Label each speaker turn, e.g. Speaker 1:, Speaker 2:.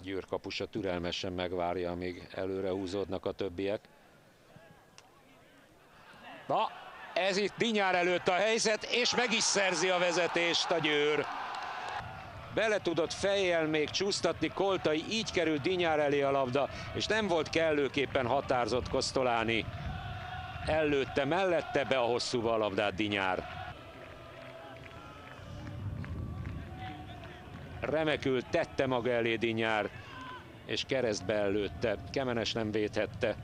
Speaker 1: Győr kapusa türelmesen megvárja, amíg előre húzódnak a többiek. Na, ez itt Dinyár előtt a helyzet, és meg is szerzi a vezetést a Győr. Bele tudott fejjel még csúsztatni Koltai, így került Dinyár elé a labda, és nem volt kellőképpen határzott Kosztoláni. Előtte, mellette be a hosszúba a labdát Dinyár. Remekül tette maga elé Dinyár, és keresztbe előtte. Kemenes nem védhette.